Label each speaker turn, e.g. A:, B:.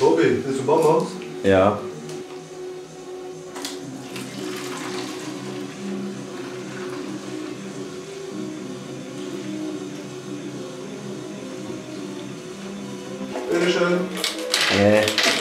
A: Tobi, willst du Bonbons?
B: Ja.
A: Bitteschön.
B: Nee.